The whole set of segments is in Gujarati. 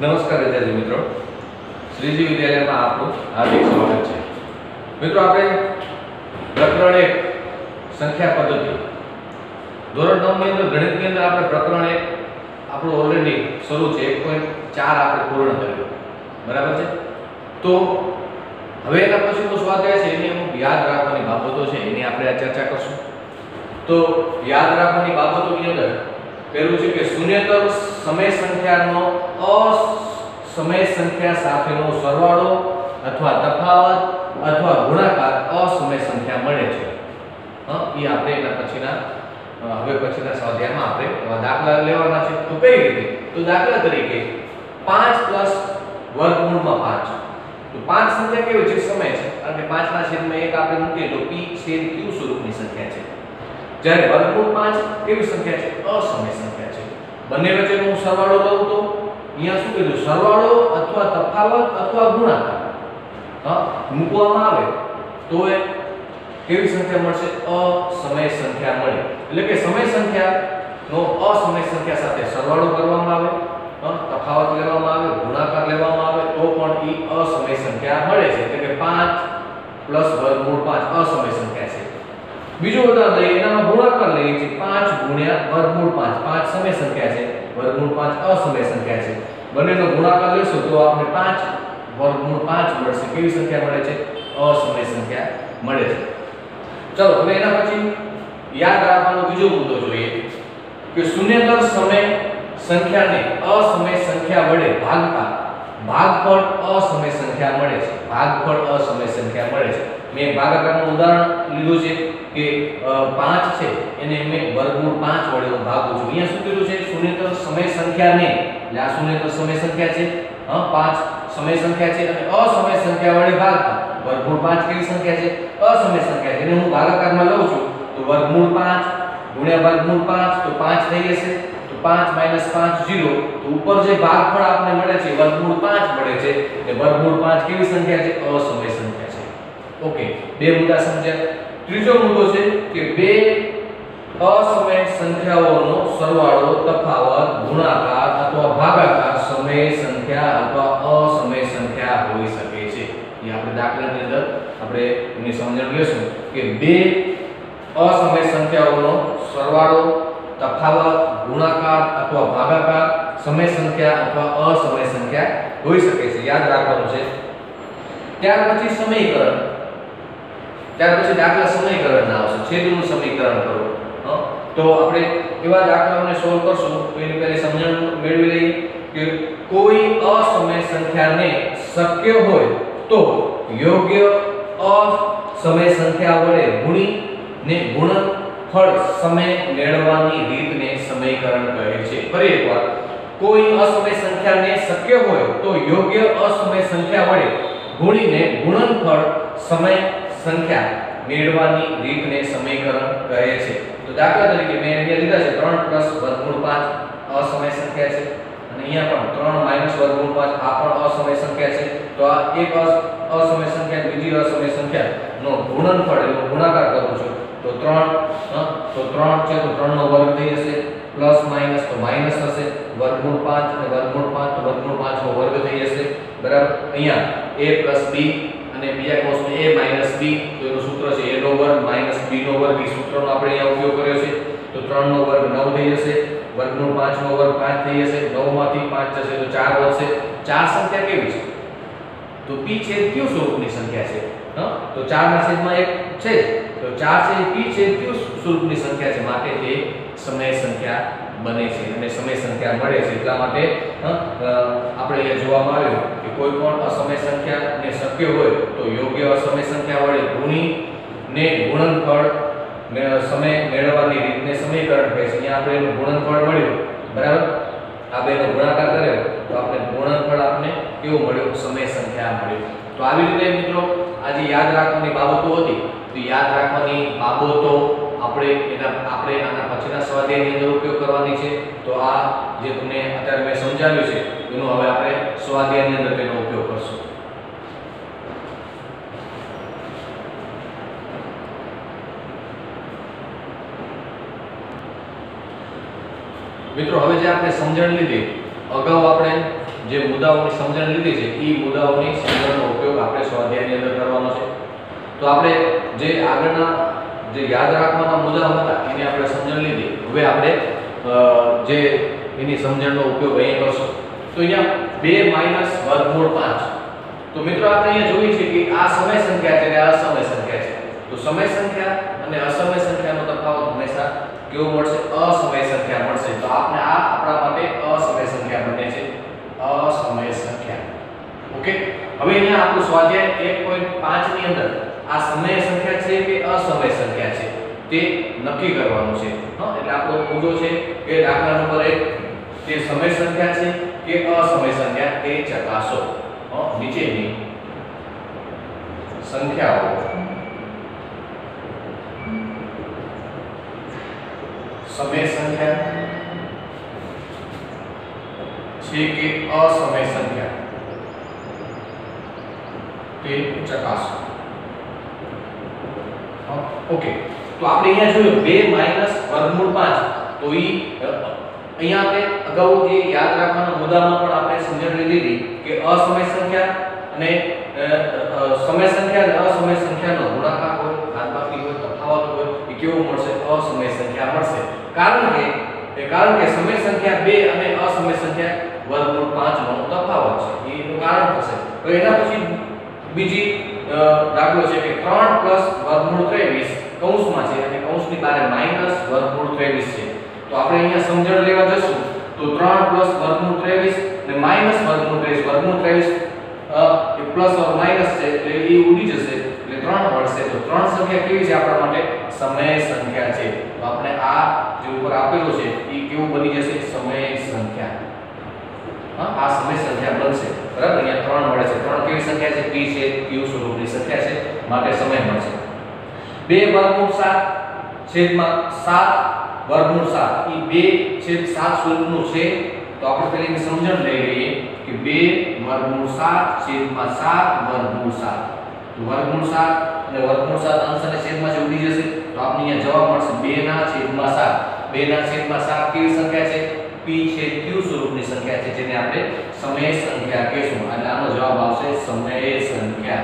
નમસ્કાર વિદ્યાર્થી મિત્રો. શ્રીજી વિદ્યાલયમાં આપનું હાર્દિક સ્વાગત છે. મિત્રો, આપણે પ્રકરણ એક, સંખ્યા પદ્ધતિ. ધોરણ નવની અંદર, ગણિતની અંદર આપણે પ્રકરણ એક આપણું ઓલરેડી શરૂ છે. એક પોઈન્ટ ચાર આપણે પૂર્ણ કર્યું. બરાબર છે? તો હવે એના પછીનો સ્વાધ્યાય છે? એની અમુક યાદ રાખવાની બાબતો છે. એની આપણે આ ચર્ચા કરશું. તો યાદ રાખવાની બાબતોની અંદર પહેલું છે કે શૂન્યતર સમય સંખ્યાનો અસમય સંખ્યા સાથેનો સરવાળો અથવા તફાવત અથવા ગુણાકાર અસમય સંખ્યા મળે છે. એ આપણે એના પછીના હવે પછીના સ્વાધ્યાયમાં આપણે દાખલા લેવાના છે. તો કઈ રીતે? તો દાખલા તરીકે પાંચ પ્લસ વર્ગમૂળમાં પાંચ. તો પાંચ સંખ્યા કેવી છે? સમય છે. અને 5 ના છેદમાં એક આપણે મૂકીએ તો પી છેદ ક્યુ સ્વરૂપની સંખ્યા છે. જ્યારે વર્ગમૂળ પાંચ કેવી સંખ્યા છે? અસમય સંખ્યા. બંને વચ્ચેનો હું સરવાળો લઉં તો અહીંયા શું કીધું સરવાળો અથવા તફાવત અથવા ગુણાકાર. હા, મૂકવામાં આવે તો એ કેવી સંખ્યા મળશે? અસમય સંખ્યા મળે. એટલે કે સમય સંખ્યાનો અસમય સંખ્યા સાથે સરવાળો કરવામાં આવે તફાવત લેવામાં આવે, ગુણાકાર લેવામાં આવે તો પણ એ અસમય સંખ્યા મળે છે. એટલે કે પાંચ પ્લસ વર્ગમૂળ પાંચ અસમય સંખ્યા છે. બીજું ઉદાહરણ લઈએ, એનામાં ગુણાકાર લઈએ છીએ. 5 ગુણ્યા વર્ગમૂળ 5 5 સમય સંખ્યા છે. વર્ગમૂળ 5 અસમય સંખ્યા છે. બંનેનો ગુણાકાર લેશો તો આપણે 5 વર્ગમૂળ 5 મળશે. કેવી સંખ્યા મળે છે? અસમય સંખ્યા મળે છે. ચલો, હવે એના પછી યાદ રાખવાનો બીજો મુદ્દો જોઈએ કે શૂન્યતર સમય સંખ્યાને અસમય સંખ્યા વડે ભાગતા ભાગફળ અસમય સંખ્યા મળે છે. ભાગફળ અસમય સંખ્યા મળે છે. મેં ભાગાકારનું ઉદાહરણ લીધું છે કે 5 છે. એને મેં વર્ગમૂળ 5 વડે હું ભાગું છું. અહીંયા શું કીધું છે? શૂન્યતર સમય સંખ્યાને એટલે આ શૂન્યતર સમય સંખ્યા છે. હા 5 સમય સંખ્યા છે અને અસમય સંખ્યા વડે ભાગતા વર્ગમૂળ 5 કેવી સંખ્યા છે? અસમય સંખ્યા છે. એને હું ભાગાકારમાં લઉં છું. તો વર્ગમૂળ 5 ગુણ્યા વર્ગમૂળ 5 તો 5 થઈ જશે. તો 5 5 0 તો ઉપર જે ભાગફળ આપણને મળે છે, વર્ગમૂળ 5 મળે છે, એટલે વર્ગમૂળ 5 કેવી સંખ્યા છે? અસમય સંખ્યા છે. ઓકે, બે મુદ્દા સમજ્યા. ત્રીજો મુદ્દો છે કે બે અસમય સંખ્યાઓનો સરવાળો, તફાવત, ગુણાકાર અથવા ભાગાકાર સમય સંખ્યા અથવા અસમય સંખ્યા હોઈ શકે છે. એ આપણે દાખલાની અંદર આપણે એની સમજણ લેશું કે બે અસમય સંખ્યાઓનો સરવાળો, તફાવત ગુણાકાર અથવા ભાગાકાર, સમય સંખ્યા અથવા અસમય સંખ્યા હોઈ શકે છે. યાદ રાખવાનું છે. ત્યાર પછી સમીકરણ. ત્યાર પછી દાખલા સમીકરણ આવશે. છેદનું સમીકરણ કરો? તો આપણે એવા દાખલાઓને સોલ્વ કરશું. તો એની પહેલી સમજણ મેળવી લઈએ કે કોઈ અસમય સંખ્યાને શક્ય હોય તો યોગ્ય અસમય સંખ્યા વડે ગુણી ને ગુણનફળ સમય મેળવવાની રીતને સમયકરણ કહે છે. ફરી એકવાર, કોઈ અસમય સંખ્યાને શક્ય હોય તો યોગ્ય અસમય સંખ્યા વડે ગુણીને ગુણનફળ સમય સંખ્યા મેળવવાની રીતને સમયકરણ કહે છે. તો દાખલા તરીકે મેં અહીંયા લીધા છે 3 વર્ગમૂળ 5 અસમય સંખ્યા છે. અને અહીંયા પણ 3 વર્ગમૂળ 5 આ પણ અસમય સંખ્યા છે. તો આ એક અસમય સંખ્યા બીજી અસમય સંખ્યાનો ગુણનફળ, એનો ગુણાકાર કરું છું. તો 3 હં? તો 3 છે, તો 3 નો વર્ગ થઈ જશે. પ્લસ માઇનસ તો માઇનસ થશે વર્ગમૂળ 5 અને વર્ગમૂળ 5 તો વર્ગમૂળ 5 નો વર્ગ થઈ જશે. બરાબર? અહીંયા a b અને બીજા કોષમાં a b, તો એનું સૂત્ર છે a નો વર્ગ b નો વર્ગ. એ સૂત્રનો આપણે અહીંયા ઉપયોગ કર્યો છે. તો 3 નો વર્ગ 9 થઈ જશે. વર્ગમૂળ 5 નો વર્ગ 5 થઈ જશે. 9 માંથી 5 જશે, તો 4 વધશે. 4 સંખ્યા કેવી છે? તો p છેદ q સ્વરૂપની સંખ્યા છે. હા? તો 4 ના છેદમાં 1 છે. તો 4 છે એ p છે q સ્વરૂપની સંખ્યા છે? માટે તે સમય સંખ્યા બને છે અને સમય સંખ્યા મળે છે. એટલા માટે આપણે અહીંયા જોવામાં આવ્યું કે કોઈ પણ અસમય સંખ્યાને શક્ય હોય તો યોગ્ય અસમય સંખ્યા વડે ગુણી ને ગુણનફળ ને સમય મેળવવાની રીતને સમીકરણ કહે છે. અહીંયા આપણે એનું ગુણનફળ મળ્યું. બરાબર? આ બેનો ગુણાકાર કર્યો, તો આપણે ગુણનફળ આપણે કેવું મળ્યું? સમય સંખ્યા મળ્યું. તો આવી રીતે મિત્રો, આજે યાદ રાખવાની બાબતો હતી. તો યાદ રાખવાની બાબતો આપણે એના, આપણે આના પછીના સ્વાધ્યાયની અંદર ઉપયોગ કરવાની છે. તો આ જે તમને અત્યારે મેં સમજાવ્યું છે, એનો હવે આપણે સ્વાધ્યાયની અંદર તેનો ઉપયોગ કરશું. મિત્રો, હવે જે આપણે સમજણ લીધી, અગાઉ આપણે જે મુદ્દાઓની સમજણ લીધી છે એ મુદ્દાઓની સમજણનો ઉપયોગ આપણે સ્વાધ્યાયની અંદર કરવાનો છે. તો આપણે જે આગળના જે યાદ રાખવાના મુદ્દા હતા, એની આપણે સમજણ લીધી. હવે આપણે જે એની સમજણનો ઉપયોગ અહીંયા કરશું. તો અહીંયા બે માઇનસ વર્ગમૂળ પાંચ. તો મિત્રો આપણે અહીંયા જોઈએ છે કે આ સમય સંખ્યા છે અને અસમય સંખ્યા છે. તો સમય સંખ્યા અને અસમય સંખ્યાનો તફાવત હંમેશા કેવો મળશે? અસમય સંખ્યા મળશે. તો આપણે આ આપણા માટે અસમય સંખ્યા બને છે. અસમય સંખ્યા. ઓકે? હવે અહીંયા આપણું સ્વાધ્યાય 1.5 ની અંદર આ સમય સંખ્યા છે કે અસમય સંખ્યા છે? તે નક્કી કરવાનું છે. હા એટલે આપણો મુદ્દો છે કે દાખલા નંબર 1 તે સમય સંખ્યા છે કે અસમય સંખ્યા તે ચકાસો. હા નીચેની સંખ્યાઓ. સમય સંખ્યા છે કે અસમય સંખ્યા તે ચકાસો. હા, ઓકે. તો આપણે અહીંયા જોયું 2 માઇનસ વર્ગમૂળ 5 તો ઈ અહીંયા આપણે અગાઉ જે યાદ રાખવાના મુદ્દામાં પણ આપણે સમજણ લીધી કે અસમય સંખ્યા અને સમય સંખ્યા અને અસમય સંખ્યાનો ગુણાકાર હોય બાદબાકી હોય, તફાવત હોય, એ કેવું મળશે? અસમય સંખ્યા મળશે. કારણ કે, એ કારણ કે સમય સંખ્યા 2 અને અસમય સંખ્યા વર્ગમૂળ 5 નો તફાવત છે. એનું કારણ થશે. તો એના પછી બીજી દાખલો છે કે 3 વર્ગમૂળ 23 કૌંસમાં છે અને કૌંસની બહાર માઇનસ વર્ગમૂળ 23 છે. તો આપણે અહીંયા સમજણ લેવા જશું. તો 3 વર્ગમૂળ 23 અને માઇનસ વર્ગમૂળ 23 વર્ગમૂળ 23 અ, એ પ્લસ ઓર માઇનસ છે એટલે એ ઉડી જશે એટલે 3 મળશે તો 3 સંખ્યા કેવી છે આપણા માટે? સમય સંખ્યા છે. તો આપણે આ જે ઉપર આપેલું છે એ કેવું બની જશે? સમય સંખ્યા. આ સમય સંખ્યા બનશે બરાબર? અહીંયા ત્રણ મળે છે. ત્રણ કેવી સંખ્યા છે? p છે q સ્વરૂપની સંખ્યા છે. માટે સમય મળશે 2 વર્ગમૂળ 7 છેદમાં 7 વર્ગમૂળ 7 એ 2 છેદ 7 સ્વરૂપનું છે. તો આપણે પહેલા એની સમજણ લઈ લઈએ કે 2 વર્ગમૂળ 7 છેદમાં 7 વર્ગમૂળ 7 તો વર્ગમૂળ 7 અને વર્ગમૂળ 7 અંશ અને છેદમાં જે ઉડી જશે. તો આપણે અહીંયા જવાબ મળશે 2 ના છેદમાં 7 2 ના છેદમાં 7 કેવી સંખ્યા છે? P છે, q સ્વરૂપની સંખ્યા છે, જેને આપણે સમય સંખ્યા કહેશું. એટલે આનો જવાબ આવશે સમય સંખ્યા.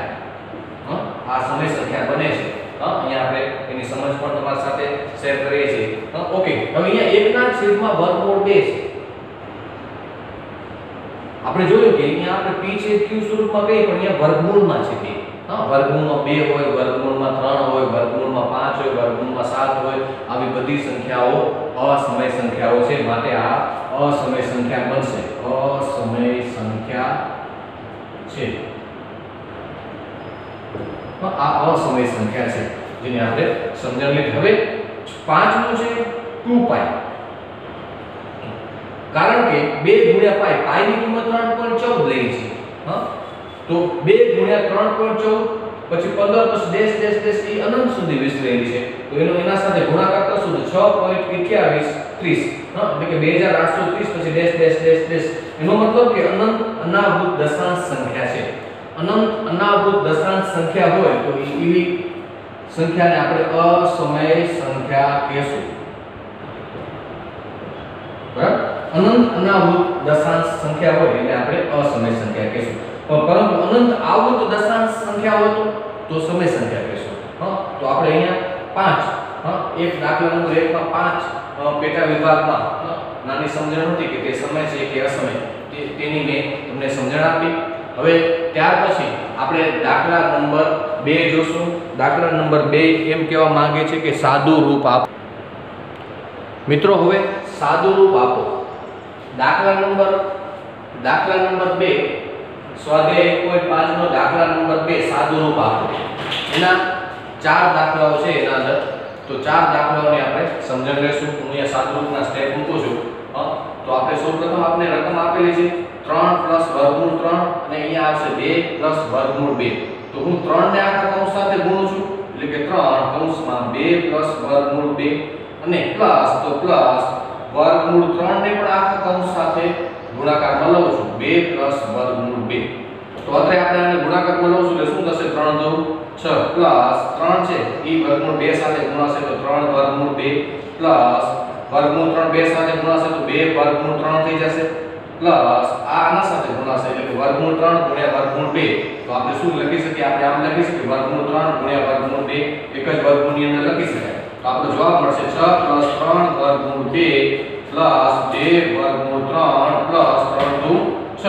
હં? આ સમય સંખ્યા બને છે. હં? અહીંયા આપણે એની સમજ પણ તમારી સાથે શેર કરીએ છીએ. હં? ઓકે હવે અહીંયા એકના છેદમાં વર્ગમૂળ 2 છે. આપણે જોયું કે અહીંયા આપણે p છે, q સ્વરૂપમાં કહીએ પણ અહીંયા વર્ગમૂળમાં છે બે. હા વર્ગમૂળમાં બે હોય, વર્ગમૂળમાં ત્રણ હોય, વર્ગમૂળમાં પાંચ હોય, વર્ગમૂળમાં સાત હોય, આવી બધી સંખ્યાઓ અસમય સંખ્યાઓ છે. માટે આ અસમય સંખ્યા બનશે. અસમય સંખ્યા છે. આ અસમય સંખ્યા છે, જેને આપણે સમજણ લઈ હવે પાંચમું છે 2π કારણ કે બે ગુણ્યા પાય પાયની કિંમત 3.14 લઈ છે હા? તો 2 ગુણ્યા 3.14 પછી 15 plus ડેશ ડેશ ડેશ એ અનંત સુધી વિસ્તરેલી છે. તો એનો એના સાથે ગુણાકાર કરશો તો 6.28 30 હા, એટલે કે 2830 પછી ડેશ ડેશ ડેશ ડેશ. એનો મતલબ કે અનંત અનાભૂત દશાંશ સંખ્યા છે. અનંત અનાભૂત દશાંશ સંખ્યા હોય તો એવી સંખ્યાને આપણે અસમય સંખ્યા કહેશું. બરાબર? અનંત અનાભૂત દશાંશ સંખ્યા હોય એને આપણે અસમય સંખ્યા કહેશું. પરંતુ અનંત આવૃત દશાંશ સંખ્યા હોય તો તો સમય સંખ્યા કહેશું. હા? તો આપણે અહીંયા પાંચ, હા? એક દાખલા નંબર 1 માં પાંચ પેટા વિભાગમાં નાની સમજણ હતી કે તે સમય છે કે અસમય. તે- તેની મેં તમને સમજણ આપી. હવે ત્યાર પછી આપણે દાખલા નંબર 2 જોશું. દાખલા નંબર 2 એમ કહેવા માંગે છે કે સાદું રૂપ આપ. મિત્રો, હવે સાદું રૂપ આપો. દાખલા નંબર દાખલા નંબર 2 સ્વાધ્યાય 1.5 નો દાખલા નંબર 2 સાદું રૂપ આપો એના ચાર દાખલાઓ છે એના અંદર. તો ચાર દાખલાઓને આપણે સમજણ લેશું. હું અહીંયા સાદું રૂપના સ્ટેપ મૂકું છું. તો આપણે સૌપ્રથમ આપણે રકમ આપેલી છે ત્રણ પ્લસ વર્ગમૂળ ત્રણ અને અહીંયા આવશે બે પ્લસ વર્ગમૂળ બે. તો હું ત્રણ ને આખા કૌંસ સાથે ગુણું છું. એટલે કે 3 કૌંસમાં 2 વર્ગમૂળ બે અને પ્લસ તો પ્લસ વર્ગમૂળ 3 ને પણ આખા કૌંસ સાથે ગુણાકારમાં લઉં છું. 2 વર્ગમૂળ 2 તો અત્યારે આપણે આને ગુણાકારમાં લઉં છું એટલે શું થશે? 3 દુ 6 પ્લસ 3 છે એ વર્ગમૂળ 2 સાથે ગુણાશે તો 3 વર્ગમૂળ 2 પ્લસ વર્ગમૂળ 3 2 સાથે ગુણાશે તો 2 વર્ગમૂળ 3 થઈ જશે. પ્લસ આના સાથે ગુણાશે એટલે વર્ગમૂળ 3 ગુણ્યા વર્ગમૂળ 2 તો આપણે શું લખી શકીએ? આપણે આમ લખી શકીએ, વર્ગમૂળ 3 ગુણ્યા વર્ગમૂળ 2 એક જ વર્ગમૂળની અંદર લખી શકાય. તો આપણો જવાબ મળશે 6 3 વર્ગમૂળ 2 પ્લસ 2 વર્ગમૂળ ત્રણ પ્લસ ત્રણ દુ છ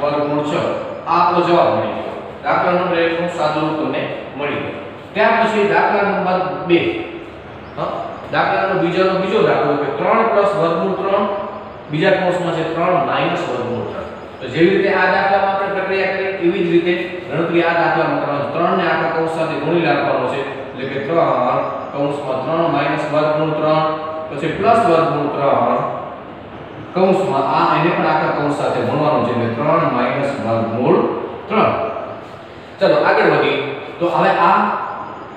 વર્ગમૂળ 6 આ આપણો જવાબ મળી ગયો. દાખલા નંબર 1 નું સાદું તમને મળી ગયું. ત્યાર પછી દાખલા નંબર 2 હા? દાખલાનો બીજાનો બીજો દાખલો કે 3 વર્ગમૂળ ત્રણ, બીજા કૌંસમાં છે ત્રણ માઇનસ વર્ગમૂળ ત્રણ. તો જેવી રીતે આ દાખલામાં આપણે પ્રક્રિયા કરી, એવી જ રીતે ગણતરી આ દાખલામાં કરવાની. 3 ને આખા કૌંસ સાથે ગુણી નાખવાનો છે. એટલે કે 3 કૌંસમાં ત્રણ માઇનસ વર્ગમૂળ 3 પછી પ્લસ વર્ગમૂળ 3 કૌંસમાં આ એને પણ આખા કૌંસ સાથે ગુણવાનું છે એટલે 3 માઇનસ વર્ગમૂળ 3 ચલો આગળ વધીએ. તો હવે આ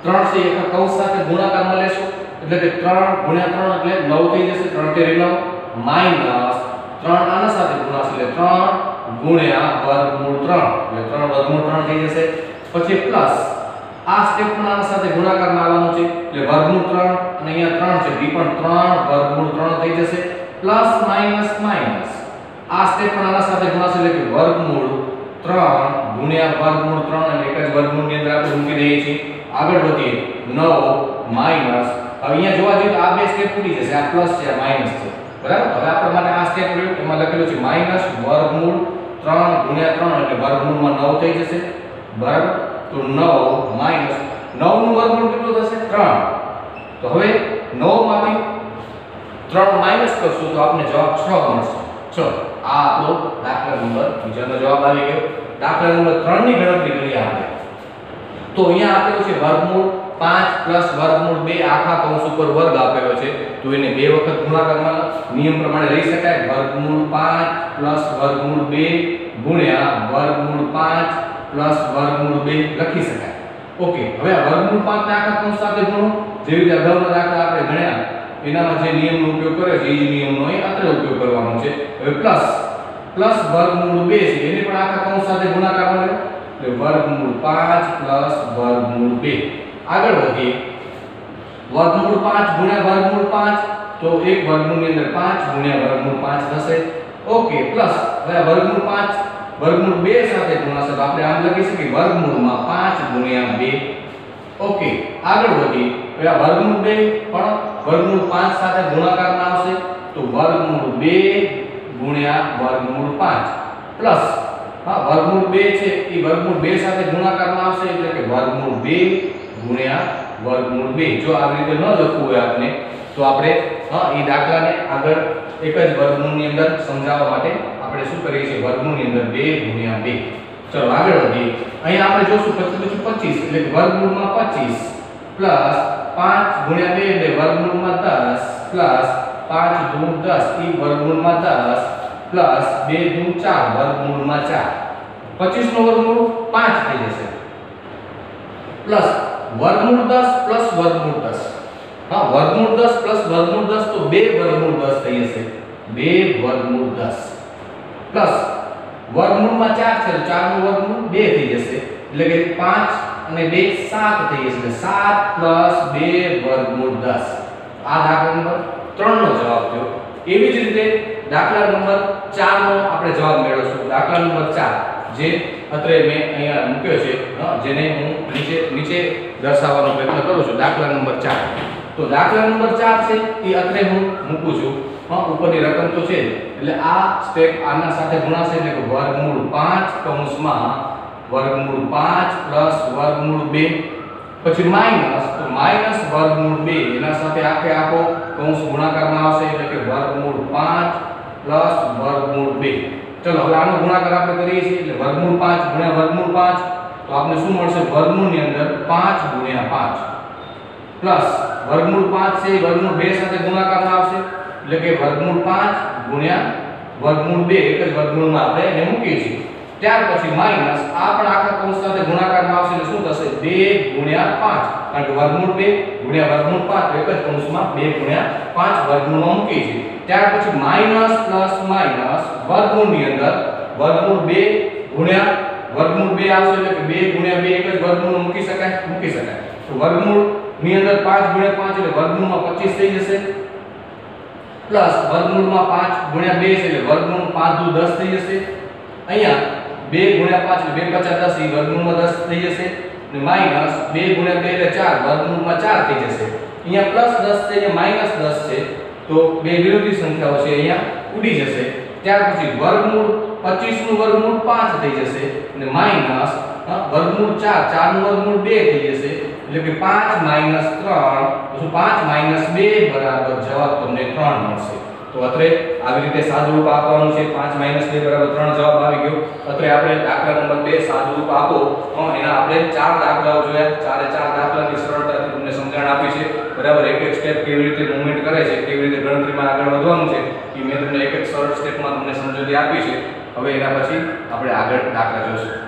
3 છે એક કૌંસ સાથે ગુણાકારમાં લેશું. એટલે કે 3 ગુણ્યા 3 એટલે 9 થઈ જશે. 3 તેરી 9 માઇનસ 3 આના સાથે ગુણાશે એટલે 3 ગુણ્યા વર્ગમૂળ 3 એટલે 3 વર્ગમૂળ 3 થઈ જશે. પછી પ્લસ આ સ્ટેપ પણ આના સાથે ગુણાકારમાં આવવાનું છે. એટલે વર્ગમૂળ 3 અને અહીંયા 3 છે. બી પણ 3 વર્ગમૂળ 3 થઈ જશે. પ્લસ માઇનસ માઇનસ આ સ્ટેપ પણ આના સાથે ગુણાશે એટલે કે વર્ગમૂળ 3 ગુણ્યા વર્ગમૂળ 3 અને એક જ વર્ગમૂળની અંદર આપણે મૂકી દઈએ છીએ. આગળ વધીએ. 9 માઇનસ અહીંયા જોવા જઈએ તો આ બે સ્ટેપ તૂટી જશે. આ પ્લસ છે, આ માઇનસ છે. બરાબર? હવે આપણા માટે આ સ્ટેપ રહ્યું. એમાં લખેલું છે માઇનસ વર્ગમૂળ 3 ગુણ્યા 3 એટલે વર્ગમૂળમાં 9 થઈ જશે. બરાબર? તો 9 માઇનસ 9 નું વર્ગમૂળ કેટલું થશે? 3 તો હવે 9 માંથી 3 માઇનસ કરશું તો આપણને જવાબ 6 મળશે. ચલો, આ આપણો દાખલા નંબર બીજાનો જવાબ આવી ગયો. દાખલા નંબર 3 ની ગણતરી કરી આપણે. તો અહીંયા આપેલું છે વર્ગમૂળ 5 વર્ગમૂળ 2 આખા કૌંસ ઉપર વર્ગ આપેલો છે. તો એને બે વખત ગુણાકારમાં નિયમ પ્રમાણે લઈ શકાય. વર્ગમૂળ 5 વર્ગમૂળ 2 ગુણ્યા વર્ગમૂળ 5 વર્ગમૂળ 2 લખી શકાય. ઓકે હવે આ વર્ગમૂળ 5 ને આખા કૌંસ સાથે ગુણો જેવી રીતે અગાઉના દાખલા આપણે ગણ્યા, એનામાં જે નિયમનો ઉપયોગ કર્યો છે, એ જ નિયમનો અહીં અત્રે ઉપયોગ કરવાનો છે. હવે પ્લસ પ્લસ વર્ગમૂળ 2 છે, એને પણ આખા કૌંસ સાથે ગુણાકારમાં લે એટલે વર્ગમૂળ 5 વર્ગમૂળ 2 આગળ વધીએ. વર્ગમૂળ 5 ગુણ્યા વર્ગમૂળ 5 તો એક વર્ગમૂળની અંદર 5 ગુણ્યા વર્ગમૂળ 5 થશે. ઓકે પ્લસ હવે આ વર્ગમૂળ 5 વર્ગમૂળ 2 સાથે ગુણાશે તો આપણે આમ લખી શકીએ વર્ગમૂળમાં 5 ગુણ્યા 2 ઓકે આગળ વધીએ. હવે આ વર્ગમૂળ 2 પણ વર્ગમૂળ 5 સાથે ગુણાકારમાં આવશે. તો વર્ગમૂળ 2 ગુણ્યા વર્ગમૂળ 5 પ્લસ હા, વર્ગમૂળ 2 છે, એ વર્ગમૂળ 2 સાથે ગુણાકારમાં આવશે, એટલે કે વર્ગમૂળ 2 ગુણ્યા વર્ગમૂળ 2 જો આવી રીતે ન લખવું હોય આપણે તો આપણે, હા એ દાખલાને આગળ એક જ વર્ગમૂળની અંદર સમજાવવા માટે આપણે શું કરીએ છીએ? વર્ગમૂળની અંદર 2 ગુણ્યા 2 ચલો, આગળ વધીએ. અહીંયા આપણે જોશું પછી 25 એટલે વર્ગમૂળમાં 25 પ્લસ 5 ગુણ્યા 2 એટલે વર્ગમૂળમાં 10 પ્લસ 5 દુ 10 એ વર્ગમૂળમાં 10 પ્લસ 2 દુ 4 વર્ગમૂળમાં 4 25 નો વર્ગમૂળ 5 થઈ જશે. પ્લસ વર્ગમૂળ 10 પ્લસ વર્ગમૂળ 10 હા, વર્ગમૂળ 10 પ્લસ વર્ગમૂળ 10 તો 2 વર્ગમૂળ 10 થઈ જશે. 2 વર્ગમૂળ 10 પ્લસ વર્ગમૂળમાં 4 છે, તો 4 નું વર્ગમૂળ 2 થઈ જશે. એટલે કે 5 અને 2 7 થઈ જશે. એટલે 7 2 વર્ગમૂળ 10 આ દાખલા નંબર 3 નો જવાબ થયો. એવી જ રીતે દાખલા નંબર 4 નો આપણે જવાબ મેળવશું. દાખલા નંબર 4 જે અત્રે મેં અહીંયા મૂક્યો છે જેને હું નીચે નીચે દર્શાવવાનો પ્રયત્ન કરું છું. દાખલા નંબર 4 તો દાખલા નંબર 4 છે, એ અત્રે હું મૂકું છું. હા, ઉપરની રકમ તો છે. એટલે આ સ્ટેપ આના સાથે ગુણાશે એટલે કે વર્ગમૂળ 5 કૌંસમાં વર્ગમૂળ 5 વર્ગમૂળ 2 પછી માઇનસ તો માઇનસ વર્ગમૂળ 2 એના સાથે આખે આખો કૌંસ ગુણાકારમાં આવશે એટલે કે વર્ગમૂળ 5 વર્ગમૂળ 2 ચલો, હવે આનો ગુણાકાર આપણે કરીએ છીએ એટલે વર્ગમૂળ 5 ગુણ્યા વર્ગમૂળ 5 તો આપણે શું મળશે? વર્ગમૂળની અંદર 5 ગુણ્યા 5 પ્લસ વર્ગમૂળ 5 છે વર્ગમૂળ 2 સાથે ગુણાકારમાં આવશે. એટલે કે વર્ગમૂળ 5 ગુણ્યા વર્ગમૂળ 2 એક જ વર્ગમૂળમાં આપણે એને મૂકીએ છીએ. ત્યાર પછી માઇનસ આ પણ આખા કૌંસ સાથે ગુણાકારમાં આવશે એટલે શું થશે? 2 ગુણ્યા 5 કારણ કે વર્ગમૂળ 2 ગુણ્યા વર્ગમૂળ 5 એક જ કૌંસમાં 2 ગુણ્યા 5 વર્ગમૂળમાં મૂકીએ છીએ. ત્યાર પછી માઇનસ પ્લસ માઇનસ વર્ગમૂળની અંદર વર્ગમૂળ 2 ગુણ્યા વર્ગમૂળ 2 આવશે એટલે કે 2 ગુણ્યા 2 એક જ વર્ગમૂળમાં મૂકી શકાય? મૂકી શકાય. તો વર્ગમૂળની અંદર 5 ગુણ્યા 5 એટલે વર્ગમૂળમાં 25 થઈ જશે. પ્લસ વર્ગમૂળમાં પાંચ ગુણ્યા બે છે એટલે વર્ગમૂળ પાંચ દુ દસ થઈ જશે. અહીંયા બે ગુણ્યા પાંચ એટલે બે પચાસ દસ એ વર્ગમૂળમાં દસ થઈ જશે. અને માઇનસ બે ગુણ્યા બે એટલે ચાર, વર્ગમૂળમાં ચાર થઈ જશે. અહીંયા પ્લસ દસ છે અહીંયા માઇનસ દસ છે. તો બે વિરોધી સંખ્યાઓ છે અહીંયા ઉડી જશે. ત્યાર પછી વર્ગમૂળ 25 નું વર્ગમૂળ 5 થઈ જશે. અને માઇનસ વર્ગમૂળ 4 4 નું વર્ગમૂળ 2 થઈ જશે. એટલે કે 5 માઇનસ 3 તો 5 માઇનસ 2 બરાબર જવાબ તમને 3 મળશે. તો અત્રે આવી રીતે સાદુરૂપ આપવાનું છે 5 માઇનસ 2 બરાબર 3 જવાબ આવી ગયો. અત્રે આપણે દાખલા નંબર 2 સાદુરૂપ આપો. તો એના આપણે ચાર દાખલાઓ જોયા. ચારે ચાર દાખલાની સરળતાથી તમને સમજણ આપી છે. બરાબર એક એક સ્ટેપ કેવી રીતે મૂવમેન્ટ કરે છે, કેવી રીતે ગણતરીમાં આગળ વધવાનું છે, એ મેં તમને એક એક સરળ સ્ટેપમાં તમને સમજૂતી આપી છે. હવે એના પછી આપણે આગળ દાખલા જોઈશું